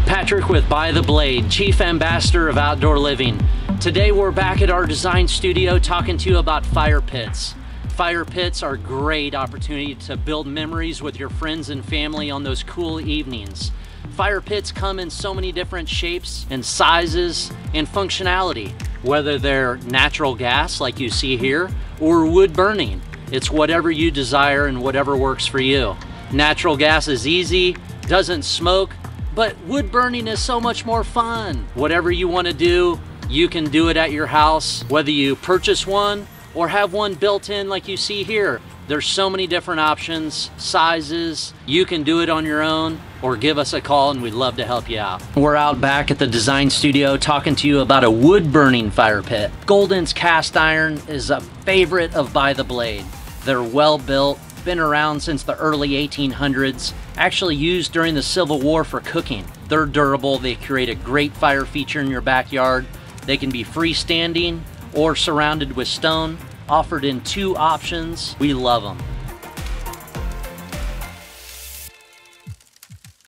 Patrick with By the Blade, Chief Ambassador of Outdoor Living. Today we're back at our design studio talking to you about fire pits. Fire pits are a great opportunity to build memories with your friends and family on those cool evenings. Fire pits come in so many different shapes and sizes and functionality, whether they're natural gas like you see here or wood burning. It's whatever you desire and whatever works for you. Natural gas is easy, doesn't smoke, but wood burning is so much more fun. Whatever you want to do, you can do it at your house, whether you purchase one or have one built in like you see here. There's so many different options, sizes. You can do it on your own or give us a call and we'd love to help you out. We're out back at the design studio talking to you about a wood burning fire pit. Golden's cast iron is a favorite of By the Blade. They're well built, been around since the early 1800s, actually used during the Civil War for cooking. They're durable, they create a great fire feature in your backyard. They can be freestanding or surrounded with stone, offered in two options. We love them.